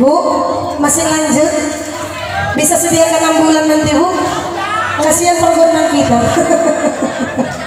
Bu masih lanjut? Bisa sediakan ambulan nanti Bu? Kasihan program kita.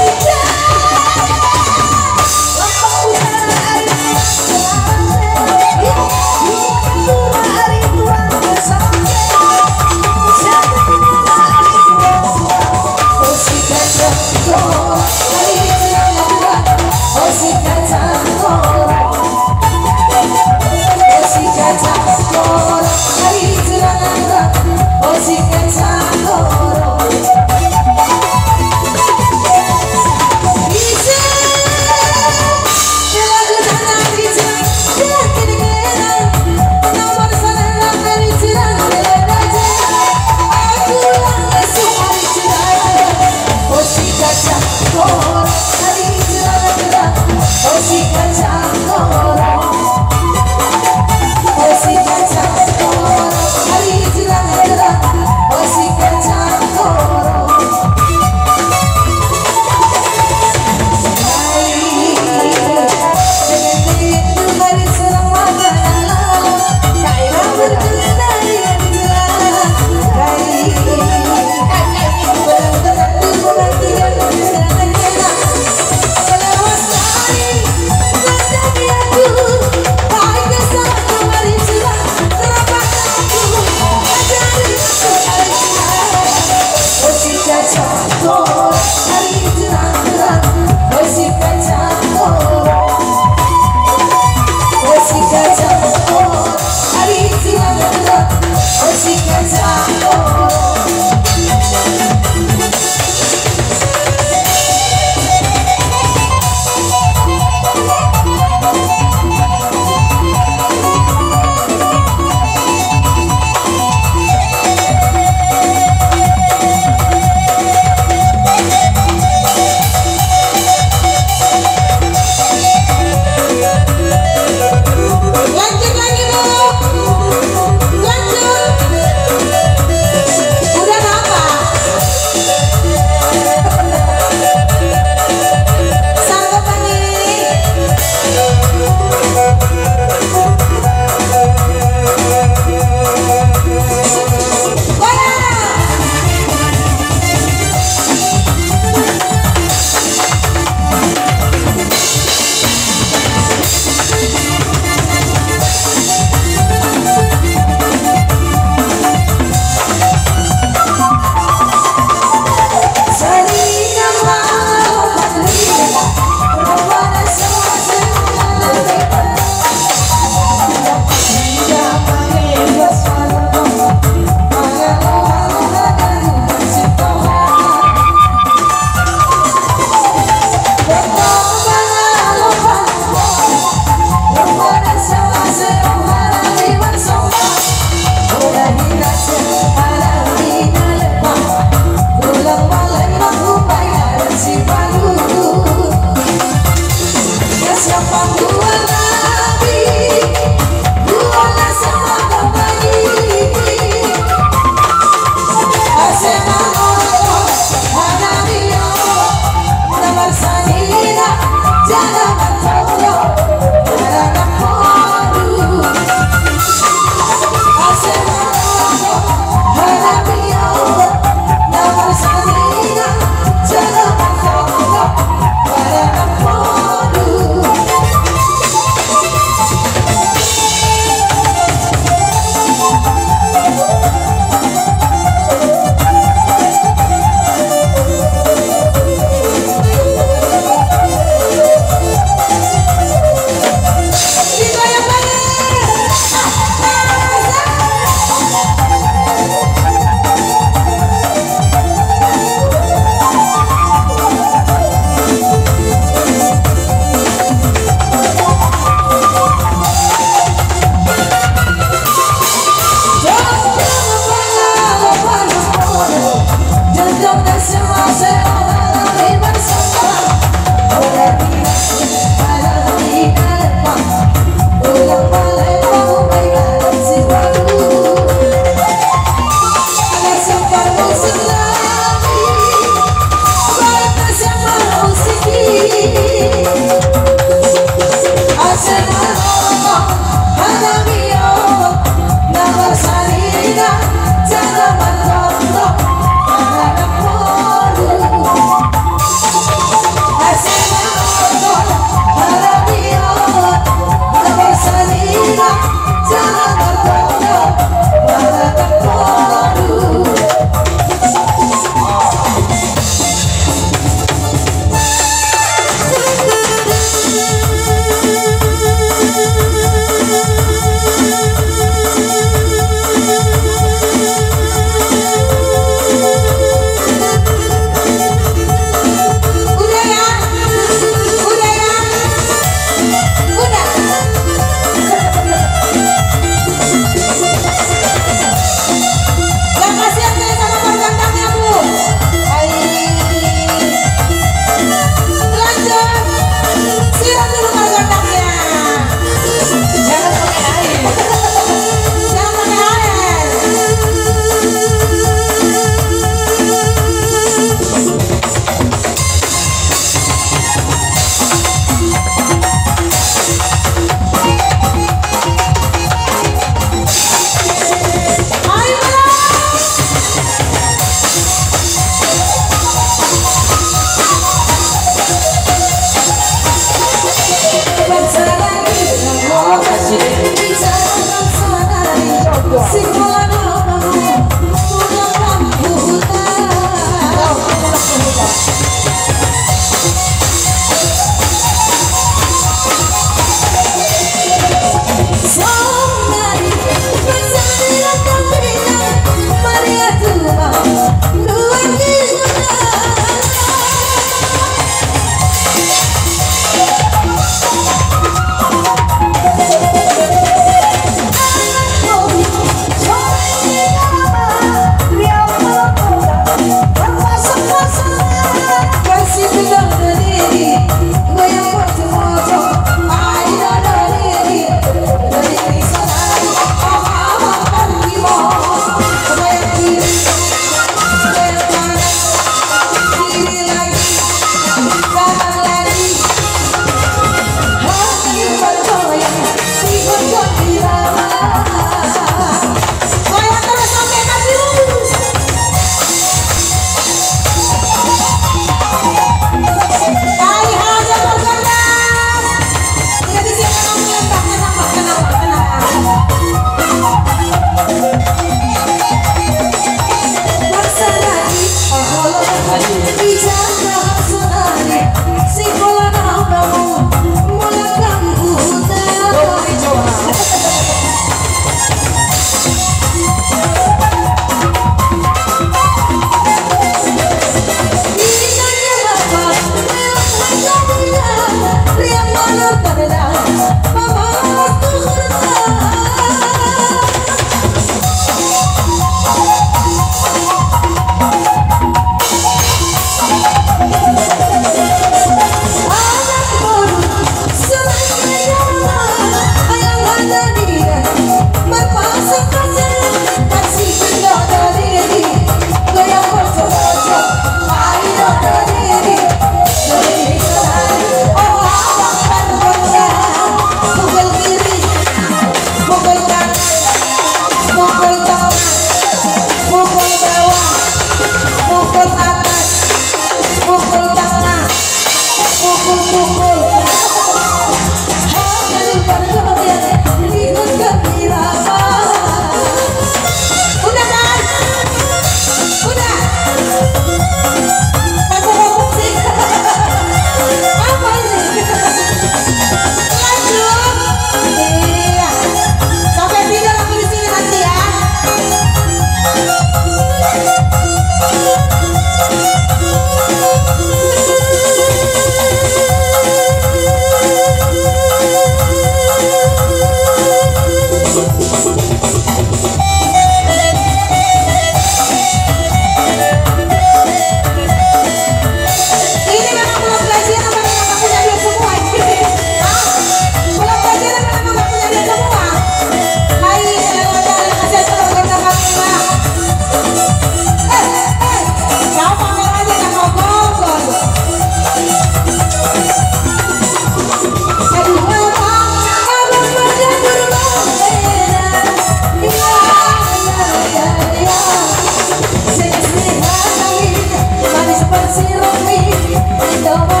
요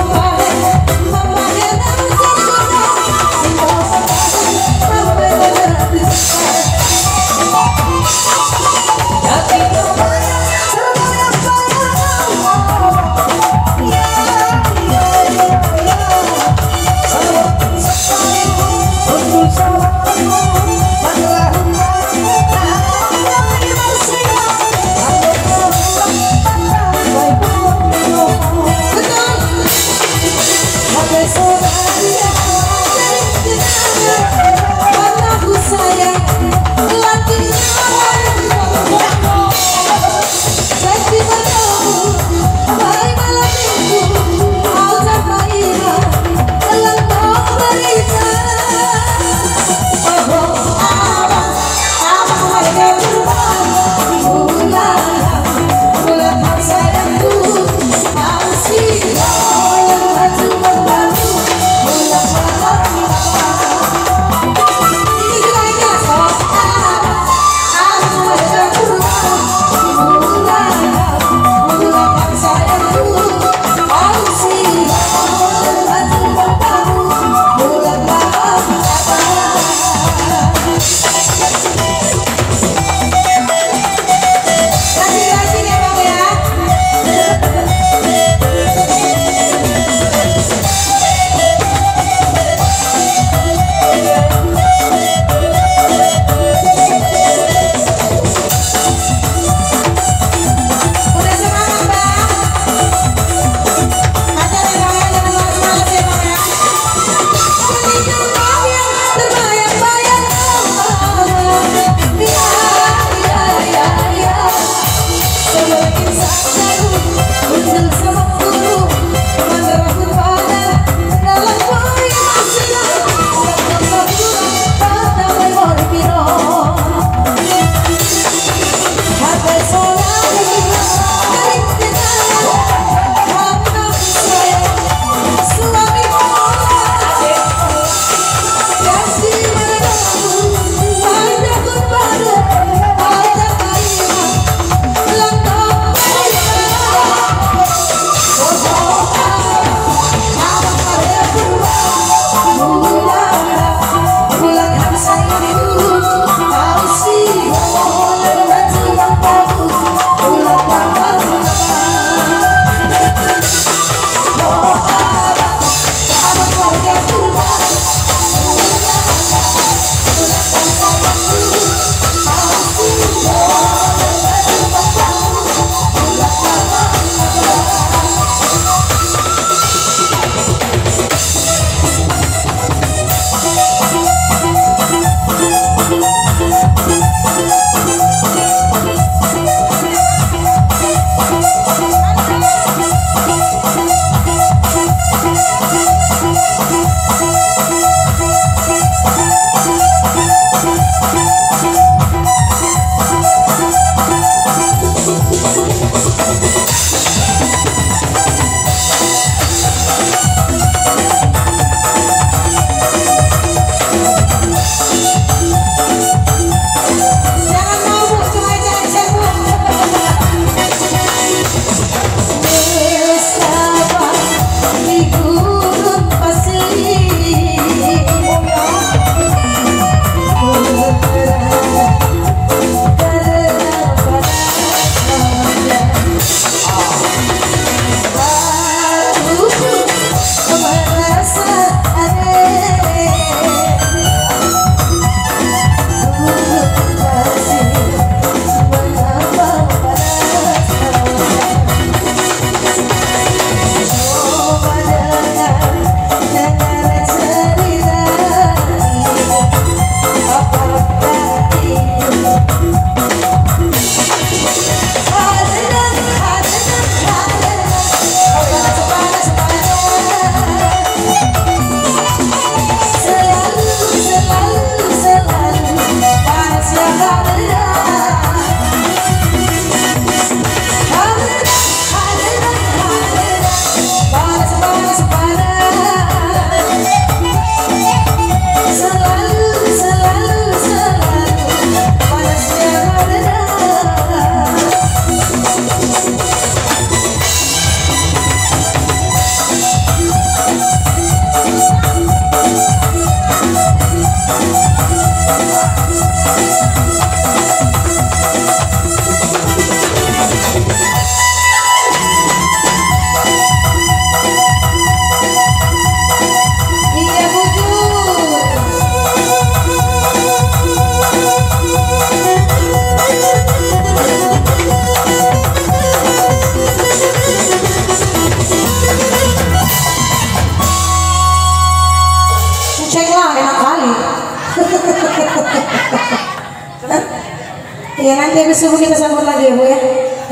nanti habis subuh kita sambut lagi ya Bu ya.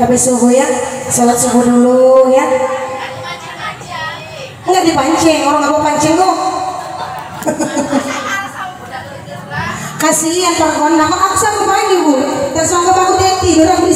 Habis subuh ya. Salat subuh dulu ya. Enggak dipancing, orang nggak mau pancing kok. Kasihan Gon, nama aksa kemarin ibu. Dan sangka aku tidur aku